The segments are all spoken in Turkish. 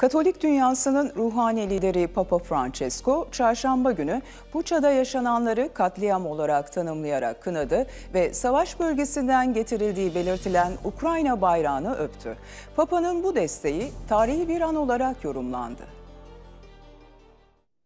Katolik dünyasının ruhani lideri Papa Francesco, çarşamba günü Buça'da yaşananları katliam olarak tanımlayarak kınadı ve savaş bölgesinden getirildiği belirtilen Ukrayna bayrağını öptü. Papa'nın bu desteği tarihi bir an olarak yorumlandı.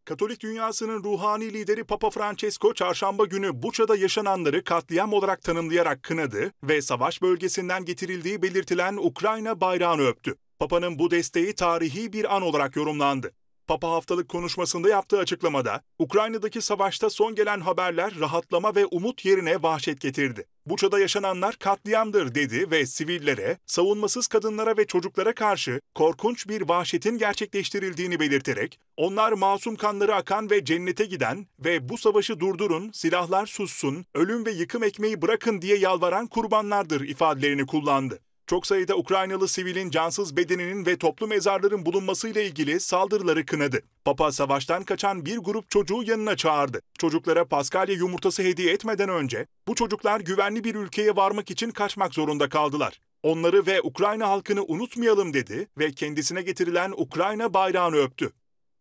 Katolik dünyasının ruhani lideri Papa Francesco çarşamba günü Buça'da yaşananları katliam olarak tanımlayarak kınadı ve savaş bölgesinden getirildiği belirtilen Ukrayna bayrağını öptü. Papa'nın bu desteği tarihi bir an olarak yorumlandı. Papa haftalık konuşmasında yaptığı açıklamada, Ukrayna'daki savaşta son gelen haberler rahatlama ve umut yerine vahşet getirdi. Buça'da yaşananlar katliamdır dedi ve sivillere, savunmasız kadınlara ve çocuklara karşı korkunç bir vahşetin gerçekleştirildiğini belirterek, onlar masum kanları akan ve cennete giden ve bu savaşı durdurun, silahlar sussun, ölüm ve yıkım ekmeği bırakın diye yalvaran kurbanlardır ifadelerini kullandı. Çok sayıda Ukraynalı sivilin cansız bedeninin ve toplu mezarların bulunmasıyla ilgili saldırıları kınadı. Papa savaştan kaçan bir grup çocuğu yanına çağırdı. Çocuklara Paskalya yumurtası hediye etmeden önce bu çocuklar güvenli bir ülkeye varmak için kaçmak zorunda kaldılar. Onları ve Ukrayna halkını unutmayalım dedi ve kendisine getirilen Ukrayna bayrağını öptü.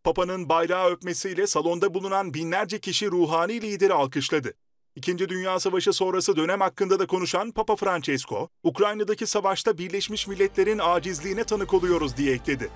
Papa'nın bayrağı öpmesiyle salonda bulunan binlerce kişi ruhani lideri alkışladı. İkinci Dünya Savaşı sonrası dönem hakkında da konuşan Papa Francesco, Ukrayna'daki savaşta Birleşmiş Milletler'in acizliğine tanık oluyoruz diye ekledi.